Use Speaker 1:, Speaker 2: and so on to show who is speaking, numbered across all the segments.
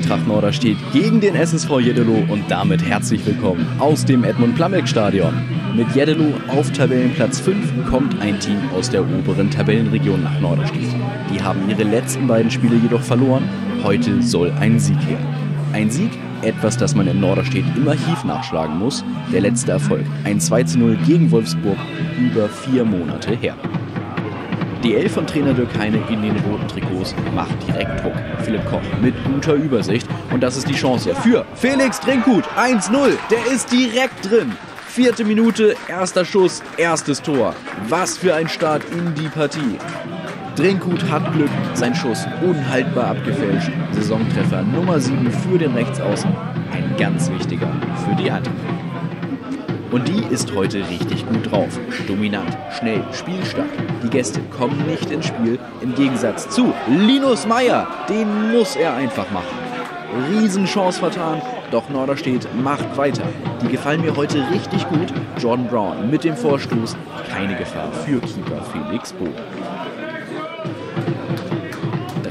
Speaker 1: Eintracht Norderstedt gegen den SSV Jeddelo und damit herzlich willkommen aus dem Edmund Plamek Stadion. Mit Jeddelo auf Tabellenplatz 5 kommt ein Team aus der oberen Tabellenregion nach Norderstedt. Die haben ihre letzten beiden Spiele jedoch verloren. Heute soll ein Sieg her. Ein Sieg, etwas, das man in Norderstedt immer hief nachschlagen muss. Der letzte Erfolg, ein 2 0 gegen Wolfsburg, über vier Monate her. Die Elf von Trainer Dirk Heine in den roten Trikots macht direkt Druck. Philipp Koch mit guter Übersicht und das ist die Chance für Felix Trinkhut 1-0. Der ist direkt drin. Vierte Minute, erster Schuss, erstes Tor. Was für ein Start in die Partie. Drinkhut hat Glück, sein Schuss unhaltbar abgefälscht. Saisontreffer Nummer 7 für den Rechtsaußen. Ein ganz wichtiger für die Eintracht. Und die ist heute richtig gut drauf. Dominant, schnell, spielstark. Die Gäste kommen nicht ins Spiel, im Gegensatz zu Linus Meyer. Den muss er einfach machen. Riesenchance vertan, doch Norderstedt macht weiter. Die gefallen mir heute richtig gut. Jordan Brown mit dem Vorstoß. Keine Gefahr für Keeper Felix Bo.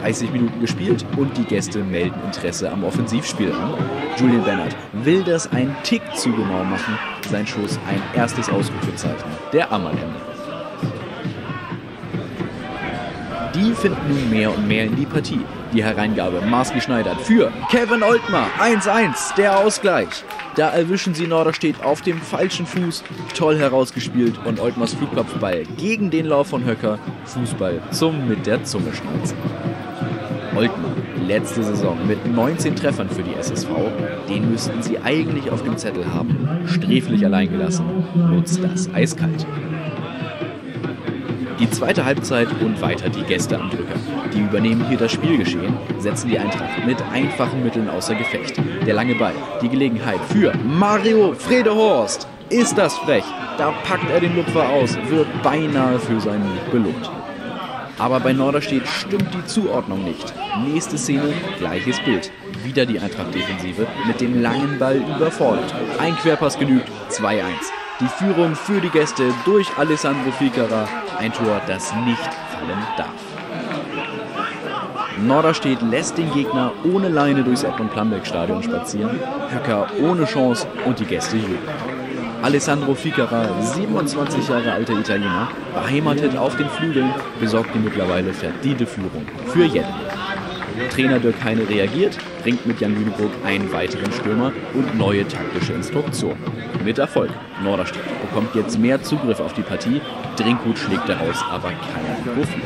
Speaker 1: 30 Minuten gespielt und die Gäste melden Interesse am Offensivspiel an. Julian Bennett will das einen Tick zu genau machen. Sein Schuss ein erstes Ausrufezeichen. Der Ammerländer. Die finden nun mehr und mehr in die Partie. Die Hereingabe maßgeschneidert für Kevin Oltmar. 1-1, der Ausgleich. Da erwischen sie Norderstedt auf dem falschen Fuß. Toll herausgespielt und Oltmars Flugkopfball gegen den Lauf von Höcker. Fußball zum mit der Zunge schnalzen. Oltmann, letzte Saison mit 19 Treffern für die SSV, den müssten sie eigentlich auf dem Zettel haben. Sträflich alleingelassen, nutzt das eiskalt. Die zweite Halbzeit und weiter die Gäste am Drücker. Die übernehmen hier das Spielgeschehen, setzen die Eintracht mit einfachen Mitteln außer Gefecht. Der lange Ball, die Gelegenheit für Mario Fredehorst. Ist das frech? Da packt er den Lupfer aus, wird beinahe für seinen Mut belohnt. Aber bei Norderstedt stimmt die Zuordnung nicht. Nächste Szene, gleiches Bild. Wieder die Eintracht-Defensive mit dem langen Ball überfordert. Ein Querpass genügt, 2-1. Die Führung für die Gäste durch Alessandro Ficara. Ein Tor, das nicht fallen darf. Norderstedt lässt den Gegner ohne Leine durchs Edmund Plumbeck Stadion spazieren. Höcker ohne Chance und die Gäste jubeln. Alessandro Ficara, 27 Jahre alter Italiener, beheimatet auf den Flügeln, besorgt die mittlerweile verdiente Führung für Jeden. Trainer Dirk Heine reagiert, bringt mit Jan Lüneburg einen weiteren Stürmer und neue taktische Instruktionen. Mit Erfolg. Norderstedt bekommt jetzt mehr Zugriff auf die Partie, Drinkhut schlägt daraus aber keinen Profit.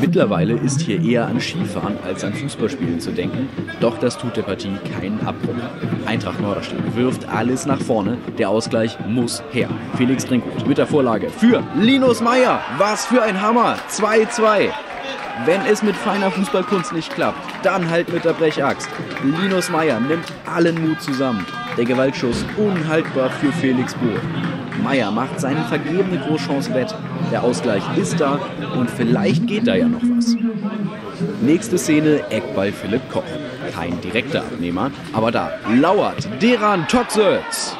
Speaker 1: Mittlerweile ist hier eher an Skifahren als an Fußballspielen zu denken, doch das tut der Partie keinen Abbruch. Eintracht Norderstedt wirft alles nach vorne, der Ausgleich muss her. Felix Trinkhut mit der Vorlage für Linus Meyer. Was für ein Hammer! 2-2. Wenn es mit feiner Fußballkunst nicht klappt, dann halt mit der Brechaxt. Linus Meyer nimmt allen Mut zusammen. Der Gewaltschuss unhaltbar für Felix Bohr. Meyer macht seine vergebene Großchance wett. Der Ausgleich ist da und vielleicht geht da ja noch was. Nächste Szene, Eckball Philipp Koch. Kein direkter Abnehmer, aber da lauert Deran Toxels.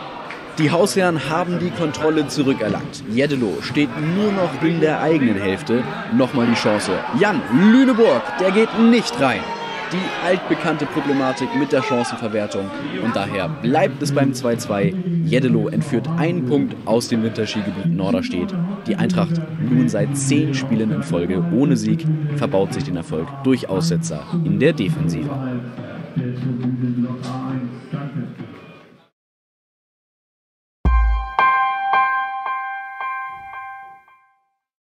Speaker 1: Die Hausherren haben die Kontrolle zurückerlangt. Jeddelo steht nur noch in der eigenen Hälfte. Nochmal die Chance. Jan Lüneburg, der geht nicht rein die altbekannte Problematik mit der Chancenverwertung. Und daher bleibt es beim 2-2. Jeddelo entführt einen Punkt aus dem Winterskigebiet Norderstedt. Die Eintracht nun seit zehn Spielen in Folge ohne Sieg verbaut sich den Erfolg durch Aussetzer in der Defensive.